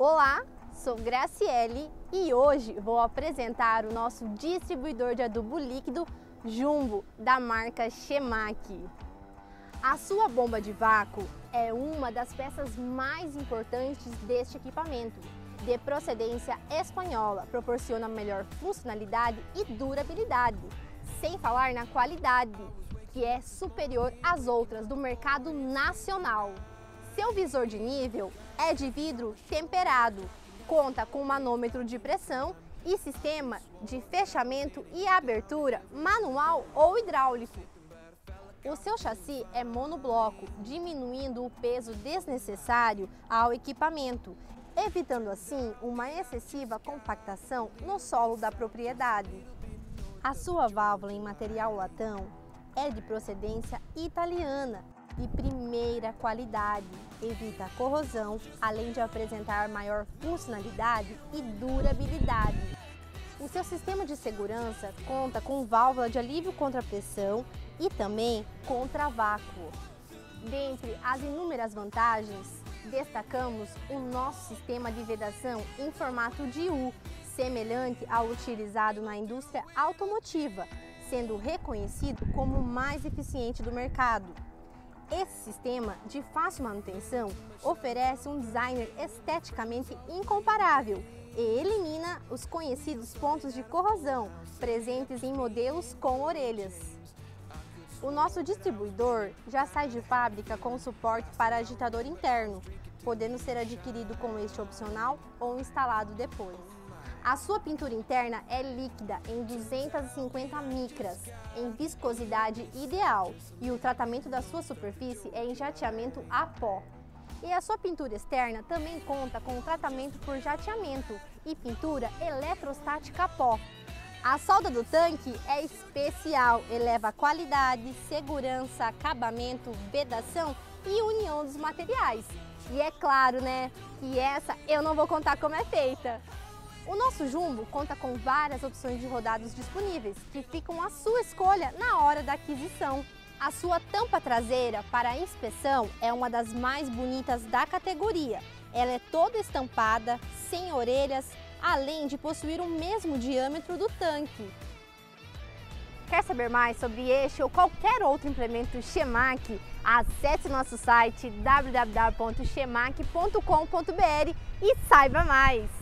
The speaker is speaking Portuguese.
Olá, sou Graciele e hoje vou apresentar o nosso distribuidor de adubo líquido Jumbo da marca Chemac. A sua bomba de vácuo é uma das peças mais importantes deste equipamento. De procedência espanhola, proporciona melhor funcionalidade e durabilidade, sem falar na qualidade, que é superior às outras do mercado nacional. Seu visor de nível é de vidro temperado, conta com manômetro de pressão e sistema de fechamento e abertura manual ou hidráulico. O seu chassi é monobloco, diminuindo o peso desnecessário ao equipamento, evitando assim uma excessiva compactação no solo da propriedade. A sua válvula em material latão é de procedência italiana de primeira qualidade, evita corrosão, além de apresentar maior funcionalidade e durabilidade. O seu sistema de segurança conta com válvula de alívio contra pressão e também contra vácuo. Dentre as inúmeras vantagens, destacamos o nosso sistema de vedação em formato de U, semelhante ao utilizado na indústria automotiva, sendo reconhecido como o mais eficiente do mercado. Esse sistema de fácil manutenção oferece um design esteticamente incomparável e elimina os conhecidos pontos de corrosão presentes em modelos com orelhas. O nosso distribuidor já sai de fábrica com suporte para agitador interno, podendo ser adquirido com este opcional ou instalado depois. A sua pintura interna é líquida em 250 micras, em viscosidade ideal, e o tratamento da sua superfície é em jateamento a pó. E a sua pintura externa também conta com tratamento por jateamento e pintura eletrostática a pó. A solda do tanque é especial, eleva qualidade, segurança, acabamento, vedação e união dos materiais. E é claro, né, que essa eu não vou contar como é feita. O nosso Jumbo conta com várias opções de rodados disponíveis, que ficam à sua escolha na hora da aquisição. A sua tampa traseira para inspeção é uma das mais bonitas da categoria. Ela é toda estampada, sem orelhas, além de possuir o mesmo diâmetro do tanque. Quer saber mais sobre este ou qualquer outro implemento Chemac? Acesse nosso site www.chemac.com.br e saiba mais!